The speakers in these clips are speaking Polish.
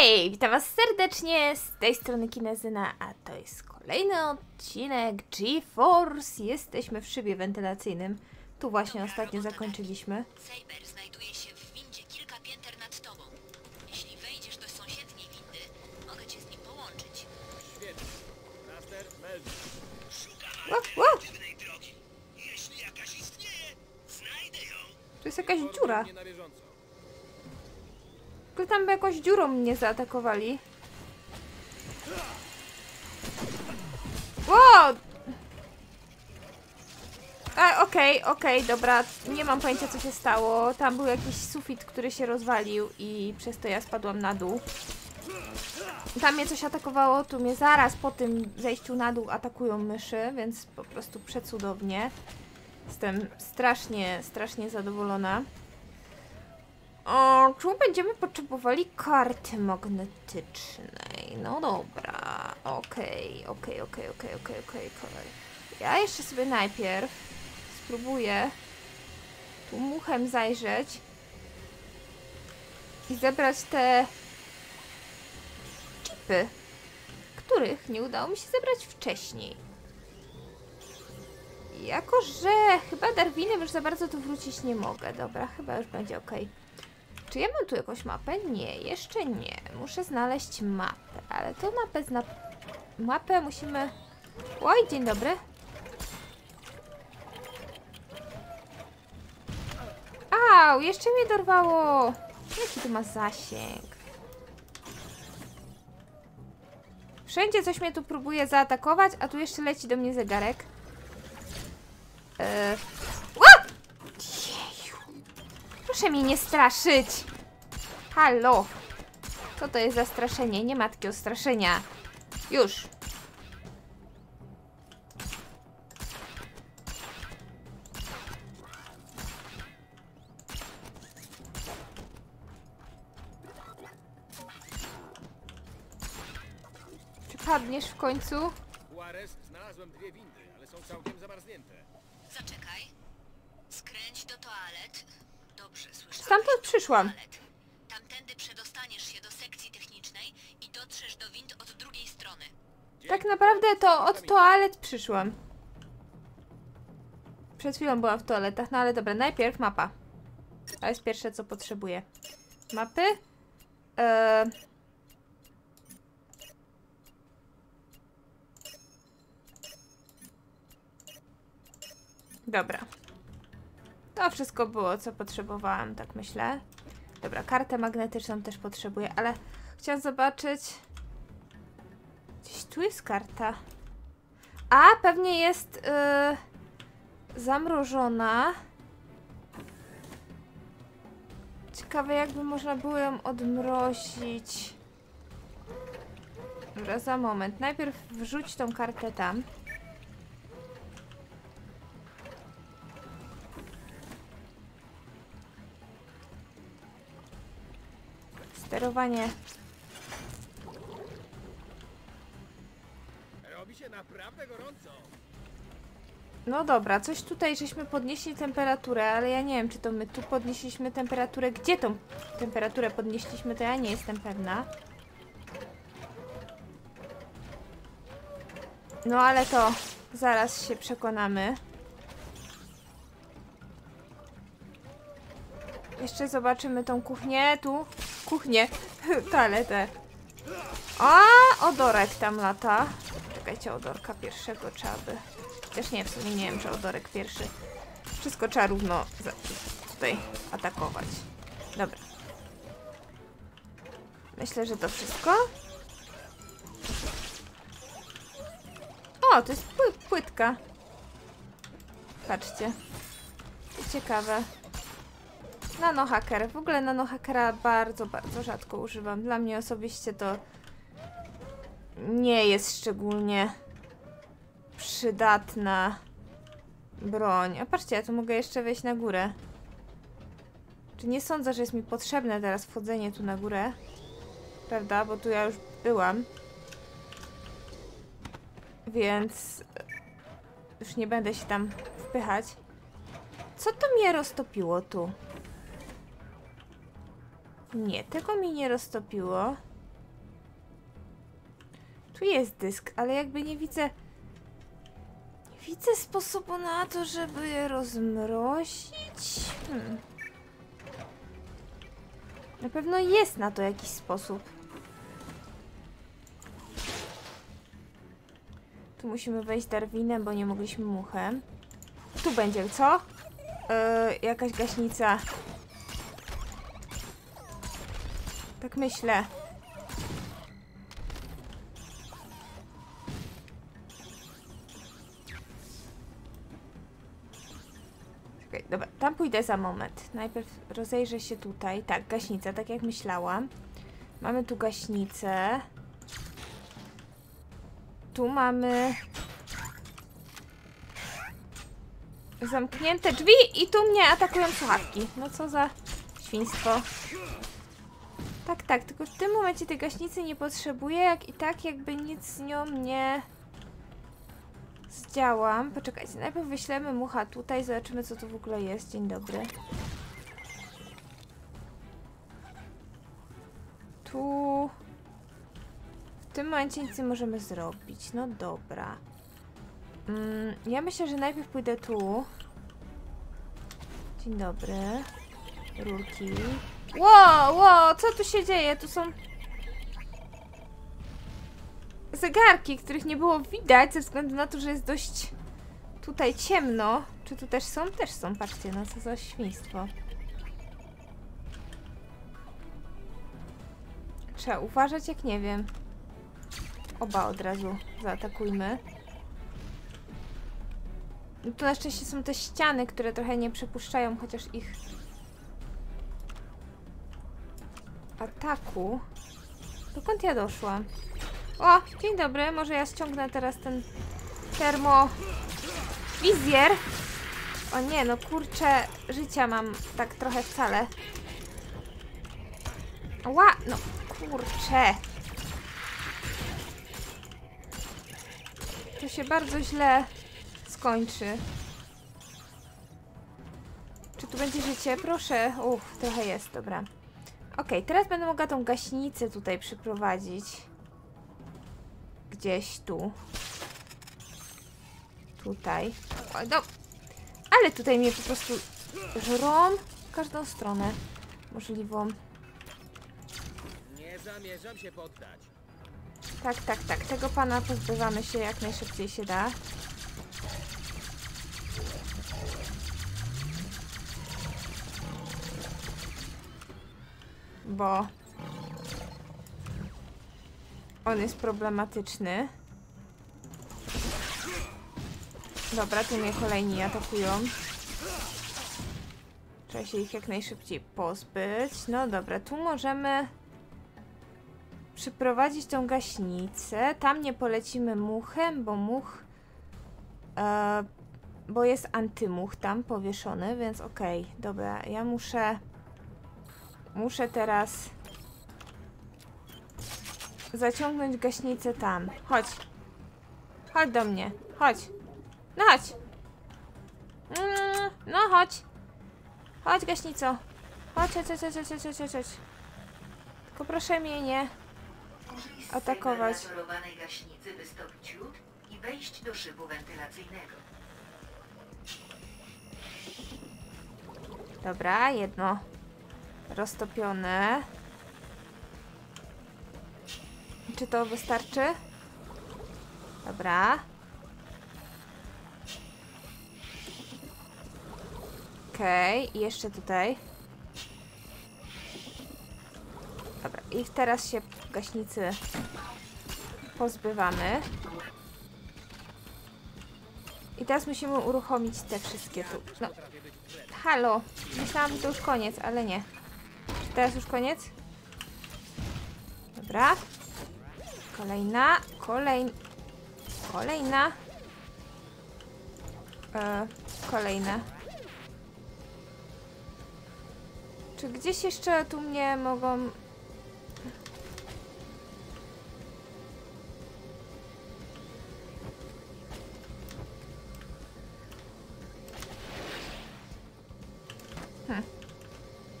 Hej, witam was serdecznie z tej strony Kinezyna, a to jest kolejny odcinek GeForce. Jesteśmy w szybie wentylacyjnym. Tu właśnie ostatnio zakończyliśmy. Saber znajduje się w windzie kilka pięter nad tobą. Jeśli wejdziesz do sąsiedniej windy, mogę cię z nim połączyć. Świetnie. Alternatywnej drogi. Jeśli jakaś istnieje, znajdę ją. tu jest jakaś dziura. Nie na bieżąco. Tylko tam by jakąś dziurą mnie zaatakowali. Ło! A, Okej, okej, dobra. Nie mam pojęcia co się stało. Tam był jakiś sufit, który się rozwalił i przez to ja spadłam na dół. Tam mnie coś atakowało, tu mnie zaraz po tym zejściu na dół atakują myszy, więc po prostu przecudownie. Jestem strasznie, strasznie zadowolona. O, tu będziemy potrzebowali karty magnetycznej. No dobra. Okej, okej, okej, okej, okej, okej, okej. Ja jeszcze sobie najpierw spróbuję tu muchem zajrzeć i zebrać te chipy, których nie udało mi się zebrać wcześniej. Jako, że chyba Darwinem już za bardzo tu wrócić nie mogę. Dobra, chyba już będzie ok. Czy ja mam tu jakąś mapę? Nie, jeszcze nie. Muszę znaleźć mapę, ale tą mapę zna... Mapę musimy... Oj, dzień dobry. Au, jeszcze mnie dorwało. Jaki to ma zasięg? Wszędzie coś mnie tu próbuje zaatakować, a tu jeszcze leci do mnie zegarek. Eee... Proszę mnie nie straszyć. Halo. Co to jest za straszenie? Nie ma takiego straszenia. Już. Czy padniesz w końcu? Juarez, znalazłem dwie windy, ale są całkiem zamarznięte. Zaczekaj. Skręć do toalet. Dobrze, słyszałeś. Stamtąd przyszłam. Tamtędy przedostaniesz się do sekcji technicznej i dotrzesz do wind od drugiej strony. Tak naprawdę to od toalet przyszłam. Przed chwilą byłam w toaletach, no ale dobra, najpierw mapa. To jest pierwsze, co potrzebuję. Mapy? Eee... Dobra. To wszystko było, co potrzebowałam, tak myślę. Dobra, kartę magnetyczną też potrzebuję, ale chciałam zobaczyć... Gdzieś tu jest karta. A, pewnie jest yy, zamrożona. Ciekawe, jakby można było ją odmrozić. Dobra, za moment. Najpierw wrzuć tą kartę tam. Sterowanie Robi się naprawdę gorąco. No dobra, coś tutaj żeśmy podnieśli temperaturę, ale ja nie wiem, czy to my tu podnieśliśmy temperaturę. Gdzie tą temperaturę podnieśliśmy, to ja nie jestem pewna. No ale to zaraz się przekonamy. Jeszcze zobaczymy tą kuchnię. Tu, kuchnię, toaletę. A, odorek tam lata. Czekajcie, odorka pierwszego trzeba by... Chociaż nie, w sumie nie wiem, czy odorek pierwszy. Wszystko trzeba równo tutaj atakować. Dobra. Myślę, że to wszystko. O, to jest pły płytka. Patrzcie. Ciekawe. Nanohacker. W ogóle nanohackera bardzo, bardzo rzadko używam. Dla mnie osobiście to nie jest szczególnie przydatna broń. A patrzcie, ja tu mogę jeszcze wejść na górę. Czy nie sądzę, że jest mi potrzebne teraz wchodzenie tu na górę? Prawda? Bo tu ja już byłam. Więc już nie będę się tam wpychać. Co to mnie roztopiło tu? Nie, tego mi nie roztopiło. Tu jest dysk, ale jakby nie widzę... Nie widzę sposobu na to, żeby je rozmrozić. Hmm. Na pewno jest na to jakiś sposób. Tu musimy wejść Darwinem, bo nie mogliśmy muchem. Tu będzie, co? Yy, jakaś gaśnica. Tak myślę. Czekaj, dobra, tam pójdę za moment. Najpierw rozejrzę się tutaj. Tak, gaśnica, tak jak myślałam. Mamy tu gaśnicę. Tu mamy zamknięte drzwi i tu mnie atakują słuchawki. No co za świństwo. Tak, tak, tylko w tym momencie tej gaśnicy nie potrzebuję, jak i tak jakby nic z nią nie zdziałam. Poczekajcie, najpierw wyślemy mucha tutaj, zobaczymy co tu w ogóle jest. Dzień dobry. Tu... W tym momencie nic nie możemy zrobić. No dobra. Mm, ja myślę, że najpierw pójdę tu. Dzień dobry. Rurki. Ło, ło, co tu się dzieje? Tu są zegarki, których nie było widać ze względu na to, że jest dość tutaj ciemno. Czy tu też są? Też są, patrzcie, no co za świństwo. Trzeba uważać, jak nie wiem. Oba od razu zaatakujmy. No tu na szczęście są te ściany, które trochę nie przepuszczają, chociaż ich ataku. Dokąd ja doszłam? O, dzień dobry. Może ja ściągnę teraz ten termo wizjer. O nie, no kurczę, życia mam tak trochę wcale. Ła, no kurczę. To się bardzo źle skończy. Czy tu będzie życie? Proszę. Uff, trochę jest, dobra. Okej, teraz będę mogła tą gaśnicę tutaj przyprowadzić. Gdzieś tu. Tutaj. O, no. Ale tutaj mnie po prostu żrą w każdą stronę możliwą. Nie zamierzam się poddać. Tak, tak, tak. Tego pana pozbywamy się jak najszybciej się da. Bo on jest problematyczny. Dobra, tu mnie kolejni atakują. Trzeba się ich jak najszybciej pozbyć. No dobra, tu możemy przyprowadzić tą gaśnicę. Tam nie polecimy muchem, bo much. E, bo jest antymuch tam powieszony, więc okej, dobra. Ja muszę. Muszę teraz zaciągnąć gaśnicę tam. Chodź. Chodź do mnie. Chodź. No chodź. Mm, No chodź. Chodź gaśnico. Chodź, chodź, chodź, chodź, chodź, chodź, chodź. Tylko proszę mnie nie. Atakować. Gaśnicy wystopić ciut i wejść do szybu wentylacyjnego. Dobra, jedno roztopione. Czy to wystarczy? Dobra. Okej, i jeszcze tutaj. Dobra, i teraz się gaśnicy pozbywamy. I teraz musimy uruchomić te wszystkie tu. No, Halo, myślałam, że to już koniec, ale nie. Teraz już koniec? Dobra. Kolejna, kolej... Kolejna. E, kolejna. Czy gdzieś jeszcze tu mnie mogą...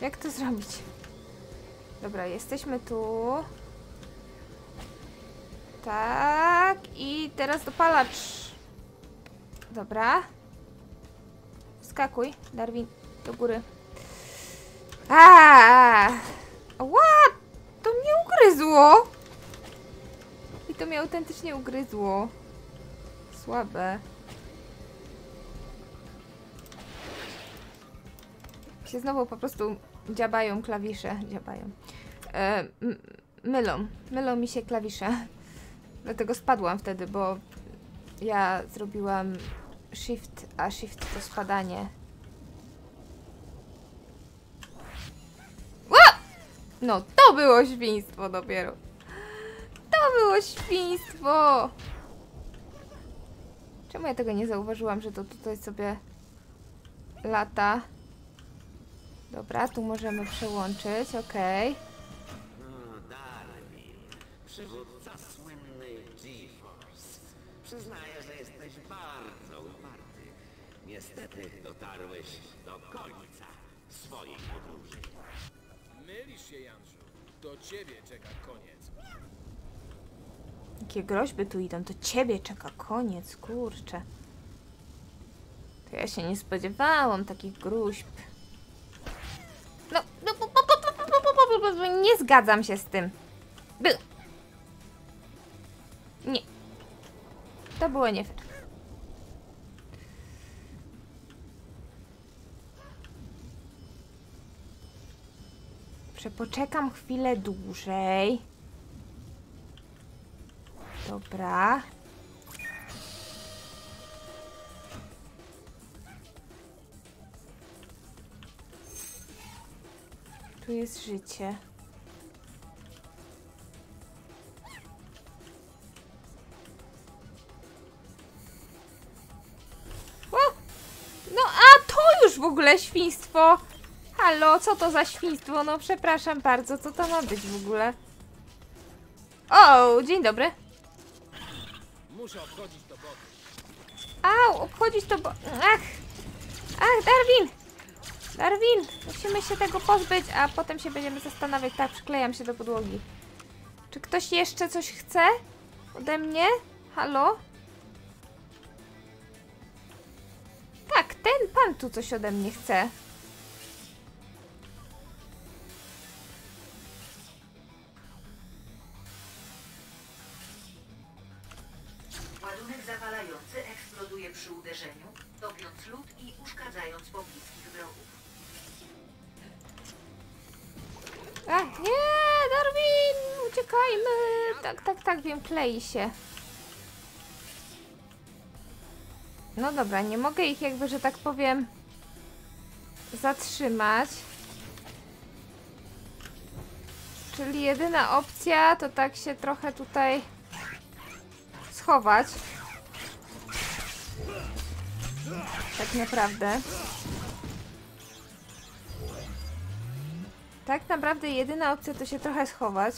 Jak to zrobić? Dobra, jesteśmy tu. Tak. I teraz dopalacz. Dobra. Skakuj, Darwin, do góry. A! Ła! To mnie ugryzło! I to mnie autentycznie ugryzło. Słabe. Się znowu po prostu dziabają klawisze. Dziabają. E, mylą. Mylą mi się klawisze. Dlatego spadłam wtedy, bo ja zrobiłam shift, a shift to spadanie. Ła! No to było świństwo dopiero. To było świństwo! Czemu ja tego nie zauważyłam, że to tutaj sobie lata? Dobra, tu możemy przełączyć, okej. O, Darwin, przywódca słynnej GeForce. Przyznaję, że jesteś bardzo uparty. Niestety dotarłeś do końca swojej podróży. Mylisz się, Janszu. Do ciebie czeka koniec. Jakie groźby tu idą, to ciebie czeka koniec, kurczę. To ja się nie spodziewałam takich gruźb. Nie zgadzam się z tym. By... Nie. To było nie fair. Chwilę dłużej. Dobra. Tu jest życie. O! No a to już w ogóle świństwo! Halo, co to za świństwo? No przepraszam bardzo, co to ma być w ogóle? O, dzień dobry. Muszę obchodzić to boku. Au, obchodzić to bo... Ach! Ach, Darwin! Darwin! Musimy się tego pozbyć, a potem się będziemy zastanawiać. Tak, przyklejam się do podłogi. Czy ktoś jeszcze coś chce? Ode mnie? Halo? Tak, ten pan tu coś ode mnie chce. Klei się. No dobra, nie mogę ich jakby, że tak powiem, zatrzymać. Czyli jedyna opcja to tak się trochę tutaj schować. Tak naprawdę. Tak naprawdę jedyna opcja to się trochę schować.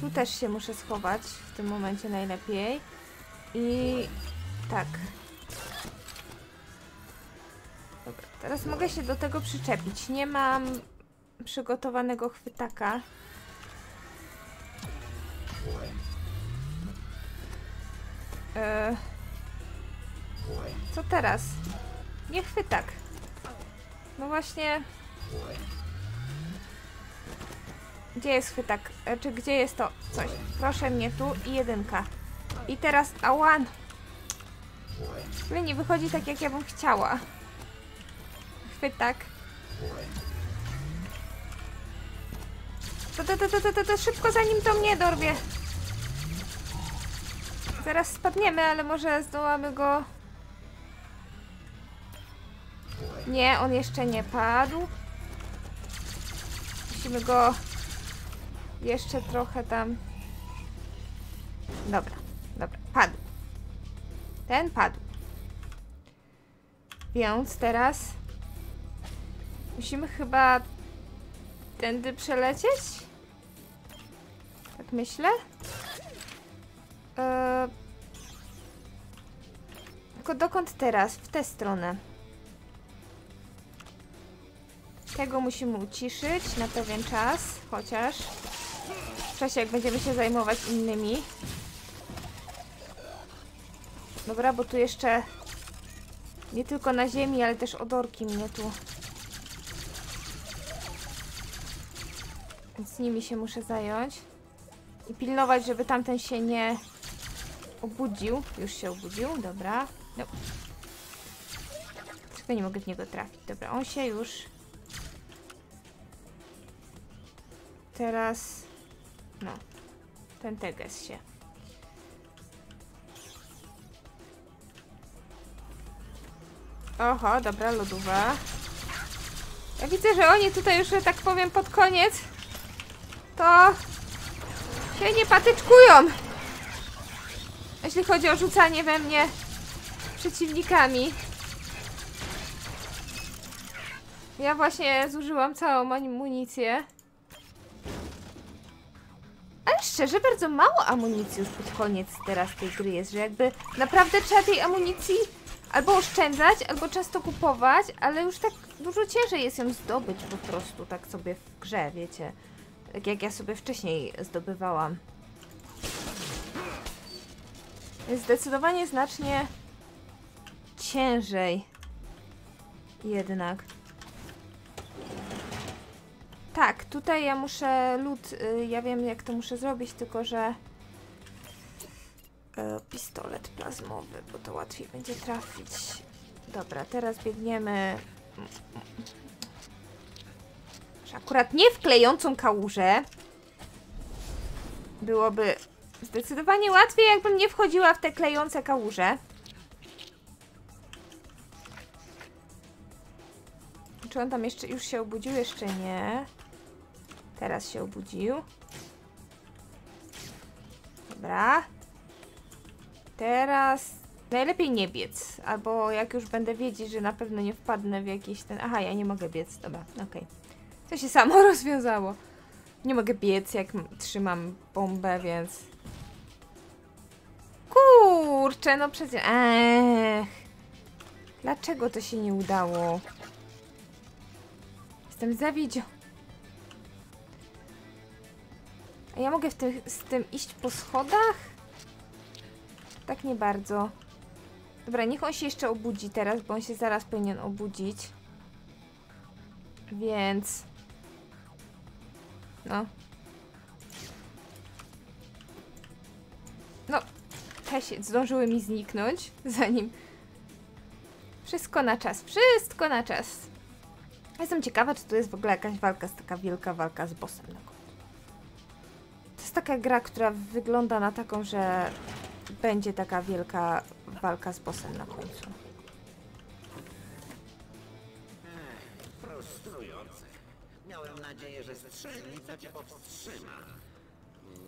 Tu też się muszę schować w tym momencie najlepiej. I tak. Dobra, teraz mogę się do tego przyczepić. Nie mam przygotowanego chwytaka. E, co teraz? Nie chwytak. No właśnie. Gdzie jest chwytak? E, Czy gdzie jest to coś? Proszę mnie tu i jedynka. I teraz ałan. Nie wychodzi tak jak ja bym chciała. Chwytak. To, to, to, to, to, to, to szybko zanim to mnie dorwie. Zaraz spadniemy, ale może zdołamy go... Nie, on jeszcze nie padł. Musimy go jeszcze trochę tam... Dobra, dobra, padł. Ten padł. Więc teraz musimy chyba tędy przelecieć? Tak myślę. Eee... Tylko dokąd teraz? W tę stronę. Tego musimy uciszyć na pewien czas, chociaż. W czasie, jak będziemy się zajmować innymi. Dobra, bo tu jeszcze nie tylko na ziemi, ale też odorki mnie tu. Więc nimi się muszę zająć. I pilnować, żeby tamten się nie obudził. Już się obudził, dobra. No. Tylko nie mogę w niego trafić. Dobra, on się już... Teraz... No. Ten teges się. Oho, dobra, lodówa. Ja widzę, że oni tutaj już, że tak powiem, pod koniec to się nie patyczkują. Jeśli chodzi o rzucanie we mnie przeciwnikami. Ja właśnie zużyłam całą amunicję. Ale szczerze, bardzo mało amunicji już pod koniec teraz tej gry jest, że jakby naprawdę trzeba tej amunicji albo oszczędzać, albo często kupować, ale już tak dużo ciężej jest ją zdobyć po prostu tak sobie w grze, wiecie. Tak jak ja sobie wcześniej zdobywałam. Jest zdecydowanie znacznie ciężej. Jednak. Tak, tutaj ja muszę lód, y, ja wiem jak to muszę zrobić, tylko że e, pistolet plazmowy, bo to łatwiej będzie trafić. Dobra, teraz biegniemy akurat nie w klejącą kałużę. Byłoby zdecydowanie łatwiej, jakbym nie wchodziła w te klejące kałuże. Czy on tam jeszcze już się obudził? Jeszcze nie. Teraz się obudził. Dobra. Teraz najlepiej nie biec. Albo jak już będę wiedzieć, że na pewno nie wpadnę w jakiś ten... Aha, ja nie mogę biec. Dobra, okej. To się samo rozwiązało. Nie mogę biec, jak trzymam bombę, więc... Kurczę, no przecież... Ech. Dlaczego to się nie udało? Jestem zawiedzio. Ja mogę w tym, z tym iść po schodach? Tak nie bardzo. Dobra, niech on się jeszcze obudzi teraz, bo on się zaraz powinien obudzić. Więc... No. No, te się zdążyły mi zniknąć, zanim... Wszystko na czas, wszystko na czas. Jestem ciekawa, czy to jest w ogóle jakaś walka, taka wielka walka z bossem na końcu. To jest taka gra, która wygląda na taką, że będzie taka wielka walka z bossem na końcu. Frustrujące. Miałem nadzieję, że strzelnica cię powstrzyma.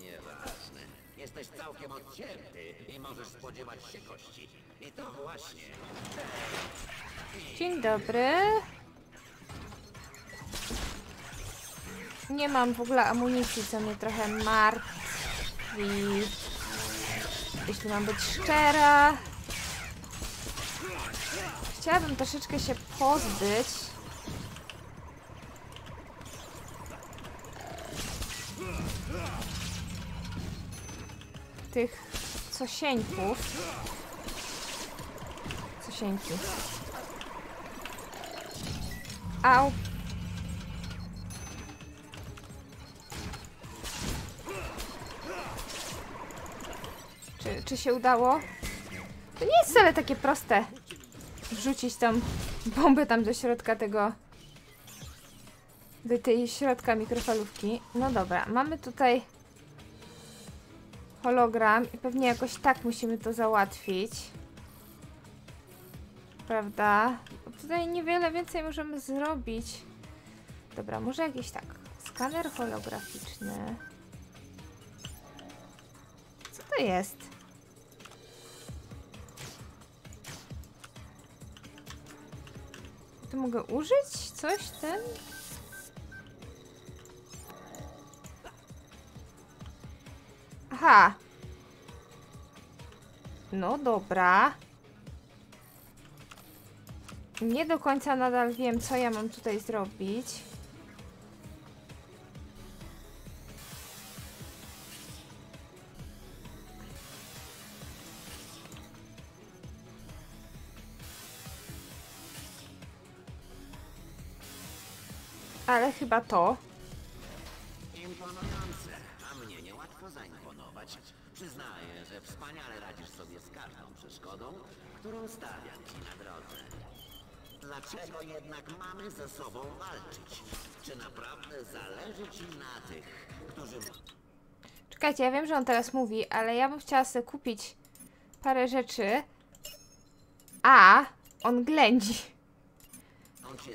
Nieważne. Jesteś całkiem odcięty i możesz spodziewać się kości. I to właśnie. Dzień dobry. Nie mam w ogóle amunicji, co mnie trochę martwi. Jeśli mam być szczera. Chciałabym troszeczkę się pozbyć. Tych cosieńków. Cosieńki. Au. Czy, czy się udało? To nie jest wcale takie proste. Wrzucić tam bombę tam do środka tego... Do tej środka mikrofalówki. No dobra, mamy tutaj hologram i pewnie jakoś tak musimy to załatwić. Prawda? Bo tutaj niewiele więcej możemy zrobić. Dobra, może jakiś tak. Skaner holograficzny. Co to jest? Tu mogę użyć coś ten? Aha. No dobra. Nie do końca nadal wiem, co ja mam tutaj zrobić. Ale chyba to. Imponujące, a mnie niełatwo zaimponować. Przyznaję, że wspaniale radzisz sobie z każdą przeszkodą, którą stawiam ci na drodze. Dlaczego jednak mamy ze sobą walczyć? Czy naprawdę zależy ci na tych, którzy... Czekajcie, ja wiem, że on teraz mówi, ale ja bym chciała sobie kupić parę rzeczy. A on ględzi.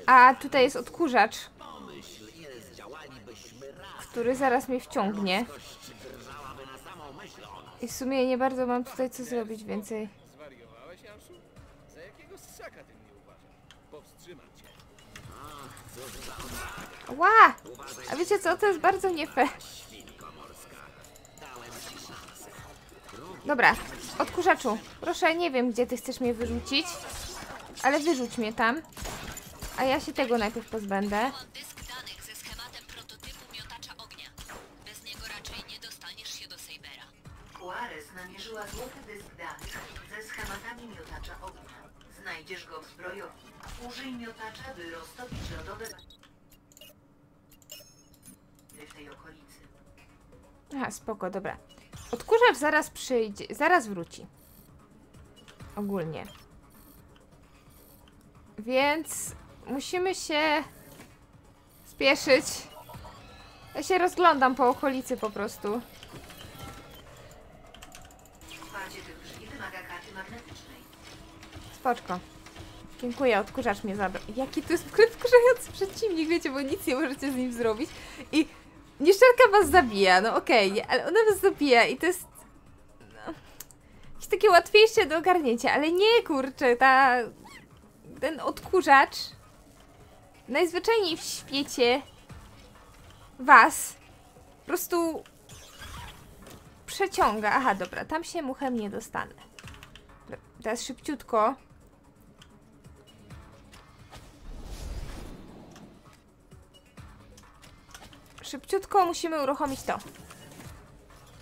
A tutaj jest odkurzacz, który zaraz mnie wciągnie. I w sumie nie bardzo mam tutaj co zrobić więcej. Zwariowałeś, Janszu? Za jakiego ssaka ty mnie uważasz? Powstrzymam cię. Ła! A wiecie co? To jest bardzo nie fair. Dobra, odkurzaczu. Proszę, nie wiem, gdzie ty chcesz mnie wyrzucić, ale wyrzuć mnie tam. A ja się tego najpierw pozbędę. Namierzyła złoty dysk danych ze schematami miotacza ognia. Znajdziesz go w zbrojowni. Użyj miotacza, by roztopić lodowe... w tej okolicy. Aha, spoko, dobra. Odkurzacz zaraz przyjdzie, zaraz wróci. Ogólnie. Więc musimy się spieszyć. Ja się rozglądam po okolicy po prostu. Wsparcie tych drzwi wymaga karty magnetycznej. Spoczko. Dziękuję, odkurzacz mnie zabrał. Jaki to jest wkurzający przeciwnik, wiecie, bo nic nie możecie z nim zrobić. I nieszczelka was zabija, no okej, nie, ale ona was zabija i to jest... No, jakieś takie łatwiejsze do ogarnięcia, ale nie, kurczę, ta... Ten odkurzacz najzwyczajniej w świecie was po prostu przeciąga. Aha, dobra, tam się muchem nie dostanę. Teraz szybciutko. Szybciutko musimy uruchomić to.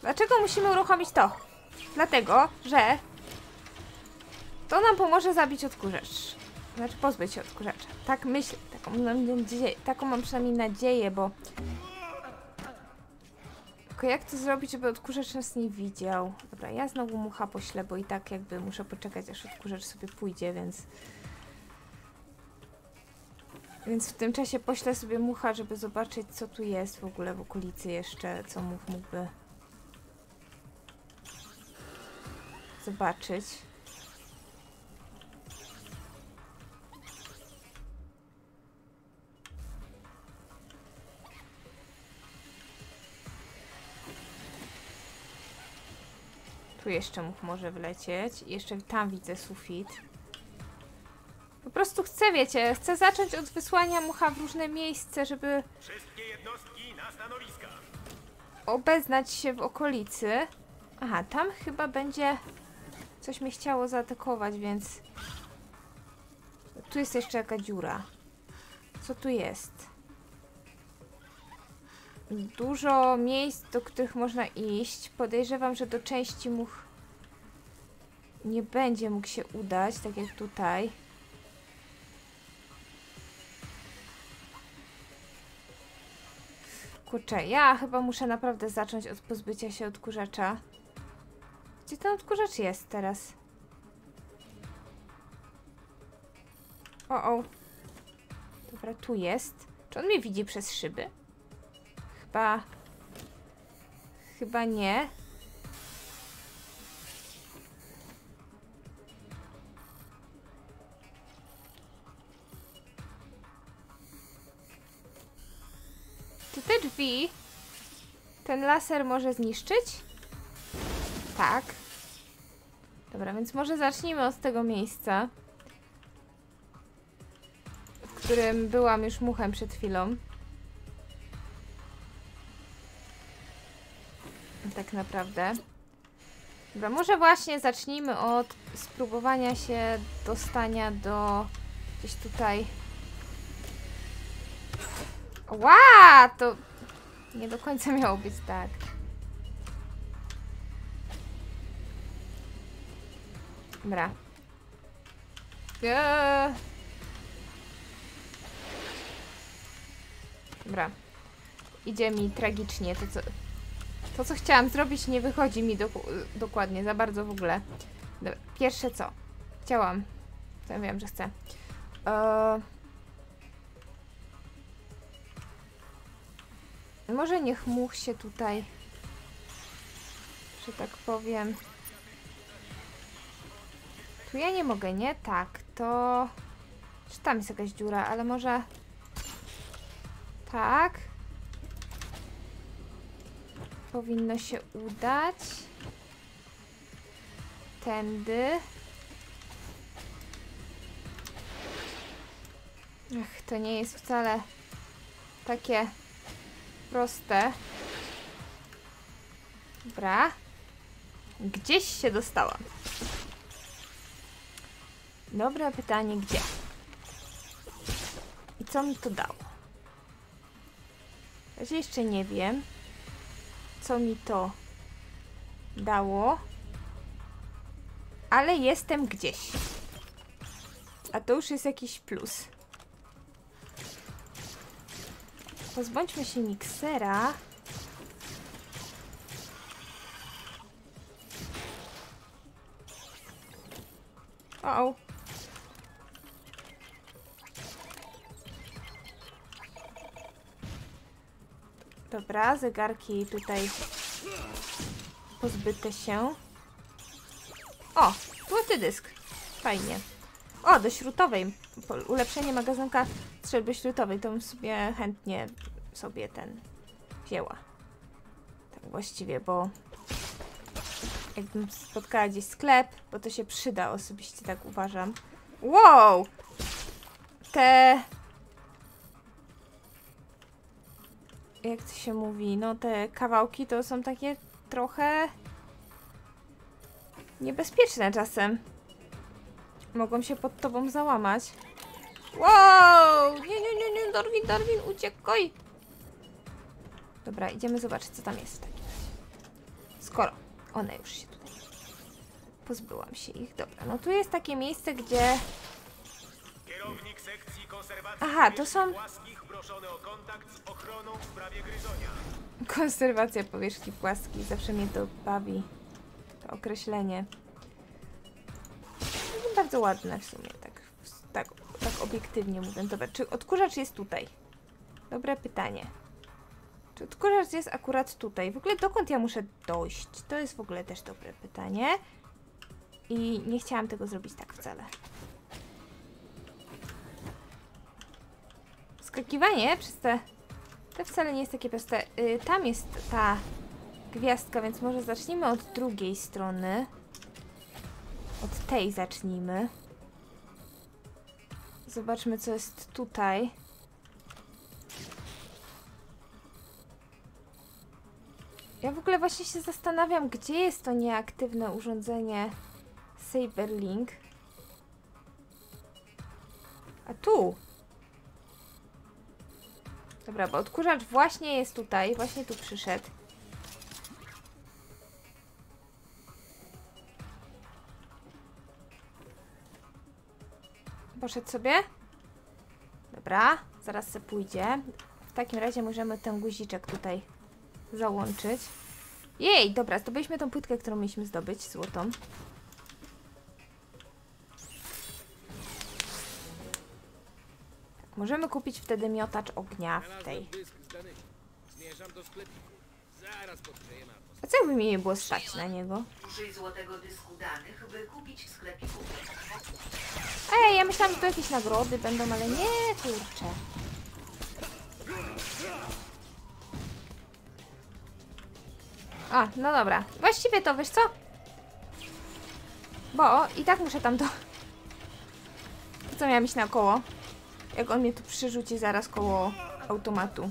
Dlaczego musimy uruchomić to? Dlatego, że to nam pomoże zabić odkurzacz. Znaczy pozbyć się odkurzacza. Tak myślę. Taką mam, taką mam przynajmniej nadzieję, bo... Tylko jak to zrobić, żeby odkurzacz nas nie widział? Dobra, ja znowu mucha poślę, bo i tak jakby muszę poczekać, aż odkurzacz sobie pójdzie, więc... Więc w tym czasie poślę sobie mucha, żeby zobaczyć, co tu jest w ogóle w okolicy jeszcze, co much mógłby zobaczyć. Tu jeszcze much może wlecieć. Jeszcze tam widzę sufit. Po prostu chcę, wiecie, chcę zacząć od wysłania mucha w różne miejsca, żeby Wszystkie jednostki na stanowiska. obeznać się w okolicy. Aha, tam chyba będzie coś mnie chciało zaatakować, więc tu jest jeszcze jaka dziura. Co tu jest? Dużo miejsc, do których można iść. Podejrzewam, że do części much nie będzie mógł się udać, tak jak tutaj. Kurczę, ja chyba muszę naprawdę zacząć od pozbycia się odkurzacza. Gdzie ten odkurzacz jest teraz? O, o. Dobra, tu jest. Czy on mnie widzi przez szyby? Chyba... Chyba nie. Ten laser może zniszczyć? Tak. Dobra, więc może zacznijmy od tego miejsca, w którym byłam już muchem przed chwilą. Tak naprawdę. Dobra, może właśnie zacznijmy od spróbowania się dostania do gdzieś tutaj. Ła! To nie do końca miało być tak. Dobra. Dobra. Idzie mi tragicznie. To co, to, co chciałam zrobić, nie wychodzi mi dokładnie, za bardzo w ogóle. Dobra. Pierwsze co? Chciałam. To ja wiem, że chcę. Eee... Może niech much się tutaj, że tak powiem. Tu ja nie mogę, nie? Tak, to... Czy tam jest jakaś dziura, ale może... Tak. Powinno się udać. Tędy. Ach, to nie jest wcale takie proste. Dobra. Gdzieś się dostałam. Dobre pytanie, gdzie? I co mi to dało? Ja jeszcze nie wiem, co mi to dało, ale jestem gdzieś. A to już jest jakiś plus. Pozbądźmy się miksera. O, -o. Dobra, zegarki tutaj pozbyte się. O, złoty dysk. Fajnie. O, do śrutowej. Ulepszenie magazynka strzelby śrutowej. To bym sobie chętnie sobie ten wzięła. Tak właściwie, bo jakbym spotkała gdzieś sklep, bo to się przyda osobiście, tak uważam. Wow! Te... Jak to się mówi? No te kawałki to są takie trochę niebezpieczne czasem. Mogą się pod tobą załamać. Wow! Nie, nie, nie, nie, Darwin, Darwin, uciekaj! Dobra, idziemy zobaczyć, co tam jest w takim razie. Skoro one już się tutaj... Pozbyłam się ich. Dobra, no tu jest takie miejsce, gdzie... Kierownik sekcji konserwacji Aha, to są płaskich proszony o kontakt z ochroną w sprawie gryzonia. konserwacja powierzchni płaskiej. Zawsze mnie to bawi. To określenie. No, Bardzo ładne w sumie, tak, obiektywnie mówiąc. Dobra, czy odkurzacz jest tutaj? Dobre pytanie. Czy odkurzacz jest akurat tutaj? W ogóle dokąd ja muszę dojść? To jest w ogóle też dobre pytanie. I nie chciałam tego zrobić tak wcale. Skakiwanie przez te... To wcale nie jest takie proste. Y, tam jest ta gwiazdka, więc może zacznijmy od drugiej strony. Od tej zacznijmy. Zobaczmy, co jest tutaj. Ja w ogóle właśnie się zastanawiam, gdzie jest to nieaktywne urządzenie Saberlink. A tu! Dobra, bo odkurzacz właśnie jest tutaj, właśnie tu przyszedł. Poszedł sobie? Dobra, zaraz se pójdzie. W takim razie możemy ten guziczek tutaj załączyć. Jej, dobra, zdobyliśmy tą płytkę, którą mieliśmy zdobyć, złotą. Tak, możemy kupić wtedy miotacz ognia w tej. Zaraz podgrzejemy jakby mi nie było stać na niego? Użyj złotego dysku danych, by kupić w sklepiku. Ej, ja myślałam, że to jakieś nagrody będą, ale nie, kurczę. A, no dobra. Właściwie to, wiesz co? Bo i tak muszę tam do... To co miałam iść naokoło? Jak on mnie tu przyrzuci zaraz koło automatu.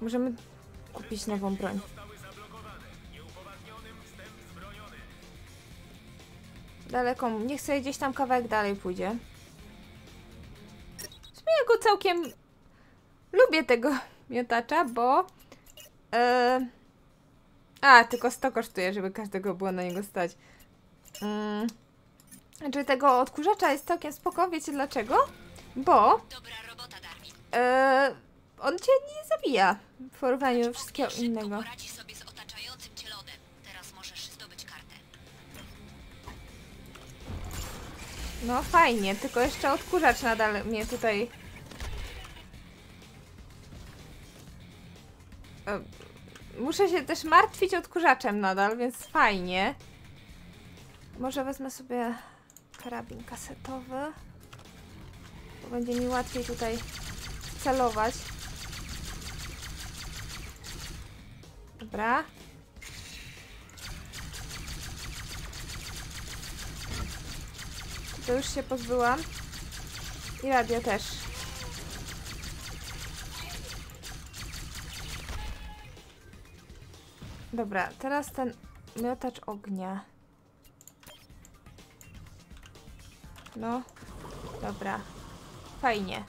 Możemy kupić nową broń. Daleko, niech sobie gdzieś tam kawałek dalej pójdzie. Ja go całkiem lubię tego miotacza, bo... E... A, tylko 100 kosztuje, żeby każdego było na niego stać. Mm. Znaczy tego odkurzacza jest całkiem spoko, wiecie dlaczego? Bo Dobra robota, Darwin. e, on cię nie zabija w porównaniu do wszystkiego innego. No fajnie, tylko jeszcze odkurzacz nadal mnie tutaj... E, Muszę się też martwić odkurzaczem nadal, więc fajnie. Może wezmę sobie karabin kasetowy. Bo będzie mi łatwiej tutaj celować. Dobra. To już się pozbyłam. I radio też. Dobra, teraz ten miotacz ognia. No, dobra. Fajnie.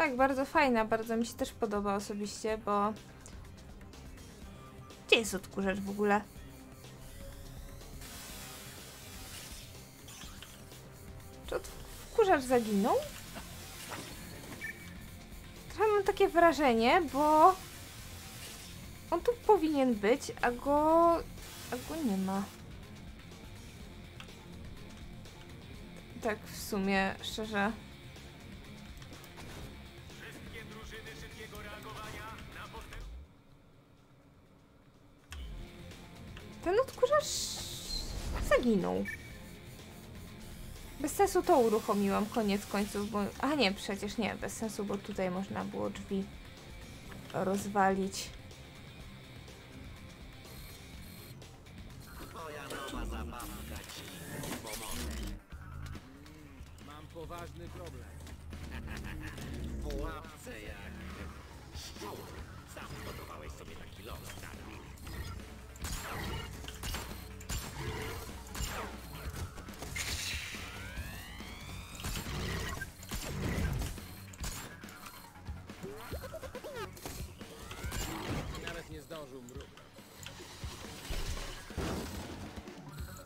Tak, bardzo fajna, bardzo mi się też podoba osobiście, bo... Gdzie jest odkurzacz w ogóle? Czy odkurzacz zaginął? Trochę mam takie wrażenie, bo... On tu powinien być, a go... a go nie ma. Tak w sumie, szczerze... zaginął. Bez sensu to uruchomiłam, koniec końców, bo... A nie, przecież nie, bez sensu, bo tutaj można było drzwi rozwalić. Twoja nowa zabawka ci pomoże. Mam poważny problem.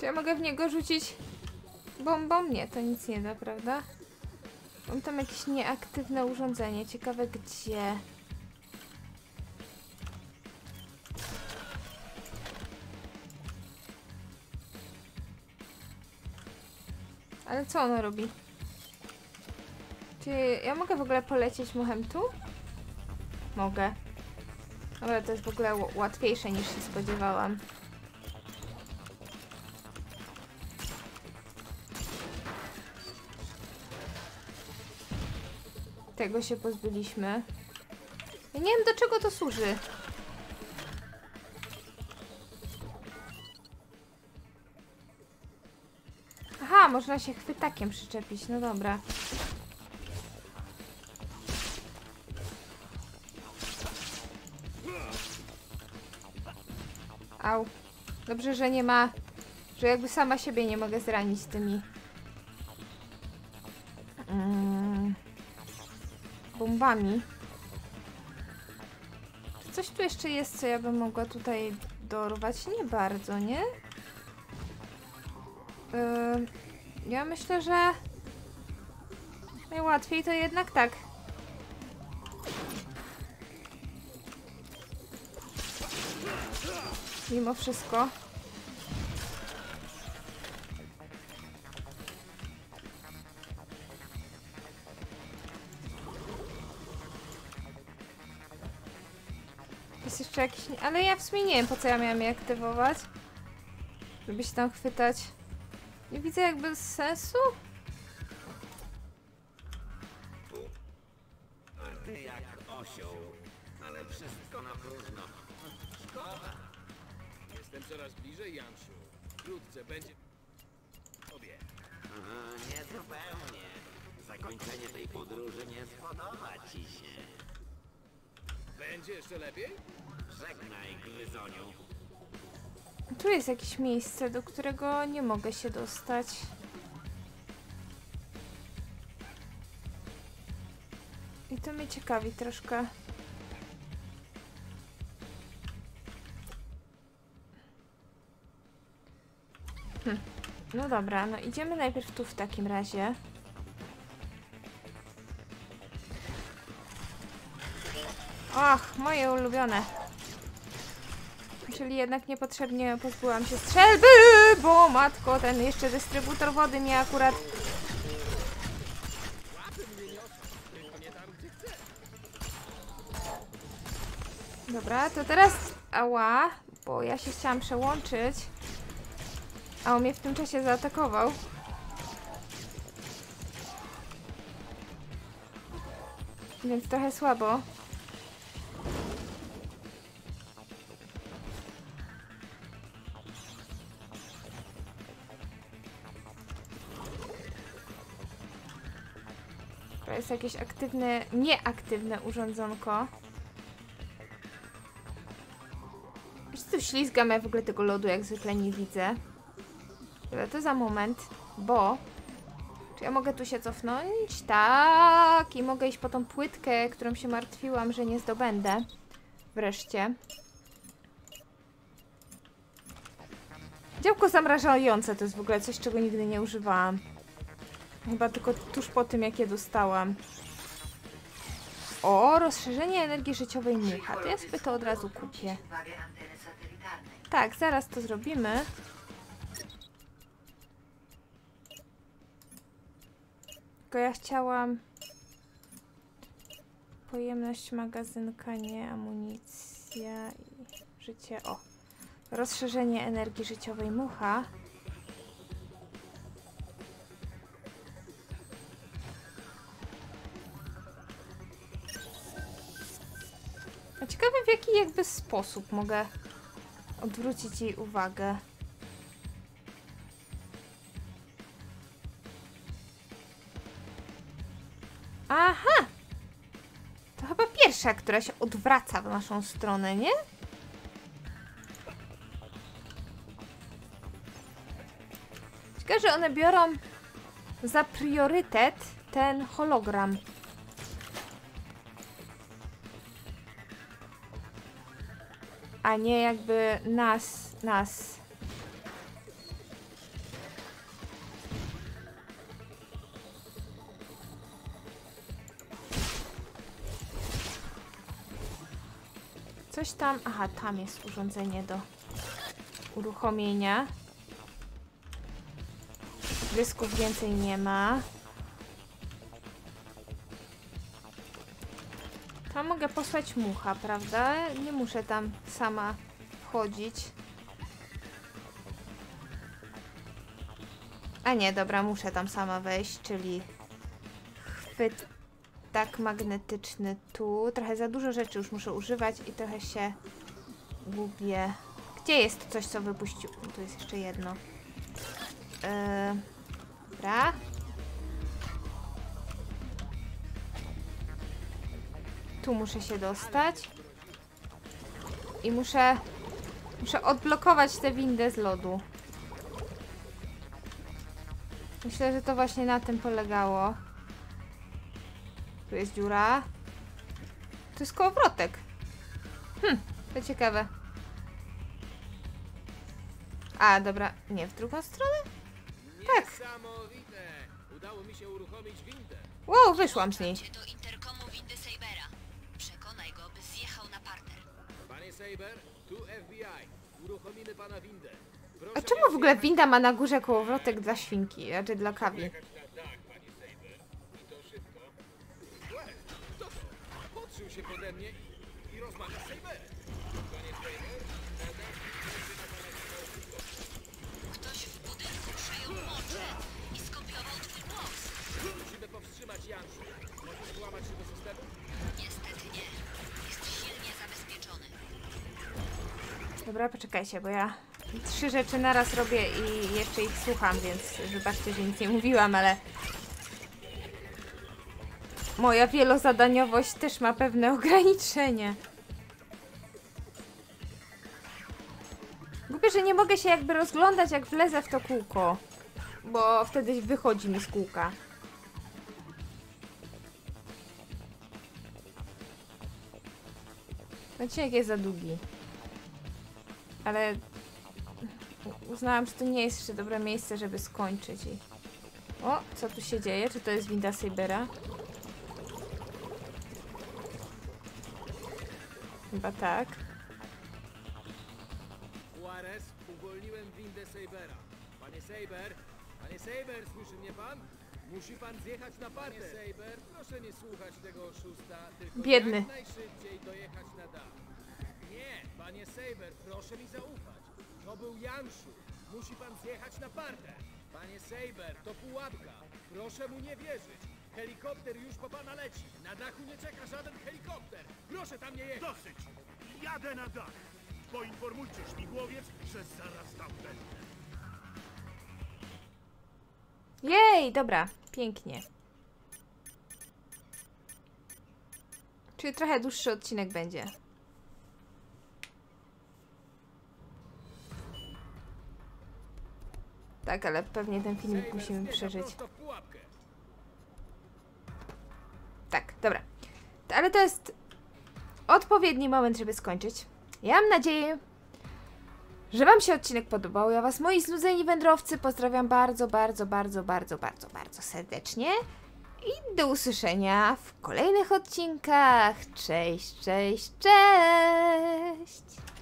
Czy ja mogę w niego rzucić bombą? Nie, to nic nie da, prawda? Mam tam jakieś nieaktywne urządzenie. Ciekawe gdzie. Ale co ono robi? Czy ja mogę w ogóle polecieć muchem tu? Mogę. Ale to jest w ogóle łatwiejsze niż się spodziewałam. Tego się pozbyliśmy. Ja nie wiem do czego to służy. Aha, można się chwytakiem przyczepić. No dobra. Au. Dobrze, że nie ma... Że jakby sama siebie nie mogę zranić tymi... bombami. Czy coś tu jeszcze jest, co ja bym mogła tutaj dorwać? Nie bardzo, nie? Ym, ja myślę, że najłatwiej to jednak tak. Mimo wszystko. Jeszcze jakiś... Ale ja w sumie nie wiem, po co ja miałam je aktywować. Żeby się tam chwytać. Nie widzę jakby sensu. A ty jak osioł. Ale wszystko na próżno. Szkoda. Jestem coraz bliżej, Jansiu. Wkrótce będzie... Tobie. Aha, nie zupełnie. Zakończenie tej podróży nie spodoba ci się. Będzie jeszcze lepiej? Żegnaj, gryzoniu. Tu jest jakieś miejsce, do którego nie mogę się dostać. I to mnie ciekawi troszkę. Hm. No dobra, no idziemy najpierw tu w takim razie. Ach, moje ulubione. Czyli jednak niepotrzebnie pozbyłam się strzelby, bo matko, ten jeszcze dystrybutor wody mnie akurat... Dobra, to teraz... Ała, bo ja się chciałam przełączyć. A on mnie w tym czasie zaatakował. Więc trochę słabo. Jakieś aktywne, nieaktywne urządzonko. Wiesz co, ślizgam, ja w ogóle tego lodu jak zwykle nie widzę. Ale to za moment, bo... Czy ja mogę tu się cofnąć? Tak! I mogę iść po tą płytkę, którą się martwiłam, że nie zdobędę. Wreszcie. Działko zamrażające to jest w ogóle coś, czego nigdy nie używałam. Chyba tylko tuż po tym, jak je dostałam. O, rozszerzenie energii życiowej mucha. To ja sobie to od razu kupię. Tak, zaraz to zrobimy. Tylko ja chciałam pojemność magazynka, nie amunicja i życie. O, rozszerzenie energii życiowej mucha. Ciekawe w jaki jakby sposób mogę odwrócić jej uwagę. Aha! To chyba pierwsza, która się odwraca w naszą stronę, nie? Ciekawe, że one biorą za priorytet ten hologram. A nie jakby nas, nas. Coś tam, aha, tam jest urządzenie do uruchomienia. Dysków więcej nie ma. Mogę posłać mucha, prawda? Nie muszę tam sama wchodzić. A nie, dobra, muszę tam sama wejść, czyli chwyt tak magnetyczny tu. Trochę za dużo rzeczy już muszę używać i trochę się gubię. Gdzie jest coś, co wypuścił? Tu jest jeszcze jedno. Yy, dobra. Tu muszę się dostać. I muszę... Muszę odblokować tę windę z lodu. Myślę, że to właśnie na tym polegało. Tu jest dziura. To jest kołowrotek. Hm, to ciekawe. A, dobra. Nie, w drugą stronę? Tak. Niesamowite! Udało mi się uruchomić windę. Wow, wyszłam z niej. Saber, tu FBI. Uruchomimy pana windę. Proszę A czemu w ogóle winda ma na górze kołowrotek dla świnki, raczej dla kawi? Podszył się pode mnie i, i rozmawia z Saberem. Ktoś w budynku przejął mocze i skopiował twój głos. Musimy powstrzymać Janszu. Możesz włamać się do systemu? Dobra, poczekajcie, bo ja trzy rzeczy naraz robię i jeszcze ich słucham, więc wybaczcie, że nic nie mówiłam, ale moja wielozadaniowość też ma pewne ograniczenia. Głupie, że nie mogę się jakby rozglądać, jak wlezę w to kółko, bo wtedy wychodzi mi z kółka. Odcinek jest za długi. Ale uznałam, że to nie jest jeszcze dobre miejsce, żeby skończyć. I... O, co tu się dzieje? Czy to jest winda Sabera? Chyba tak. Juarez, uwolniłem windę Sabera. Panie Saber, panie Saber, słyszy mnie pan? Musi pan zjechać na parter. Panie Saber, proszę nie słuchać tego oszusta, tylko Biedny. jak najszybciej dojechać na dach. Nie, panie Saber, proszę mi zaufać. To był Janszu. Musi pan zjechać na parter. Panie Saber, to pułapka. Proszę mu nie wierzyć. Helikopter już po pana leci. Na dachu nie czeka żaden helikopter. Proszę tam nie jechać. Dosyć! Jadę na dach! Poinformujcie śmigłowiec, że zaraz tam będę. Jej, dobra, pięknie. Czyli trochę dłuższy odcinek będzie. Tak, ale pewnie ten filmik musimy przeżyć. Tak, dobra. Ale to jest odpowiedni moment, żeby skończyć. Ja mam nadzieję, że Wam się odcinek podobał. Ja Was, moi znudzeni wędrowcy, pozdrawiam bardzo, bardzo, bardzo, bardzo, bardzo, bardzo serdecznie. I do usłyszenia w kolejnych odcinkach. Cześć, cześć, cześć!